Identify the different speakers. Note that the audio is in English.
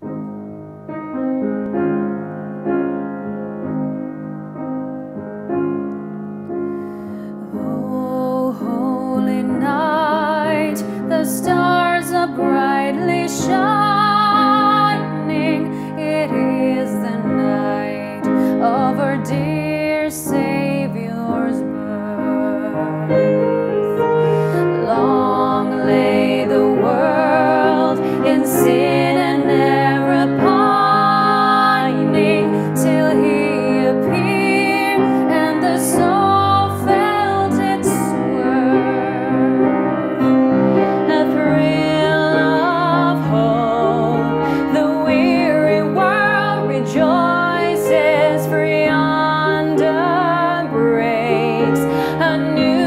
Speaker 1: Oh, holy night, the stars are brightly shining. new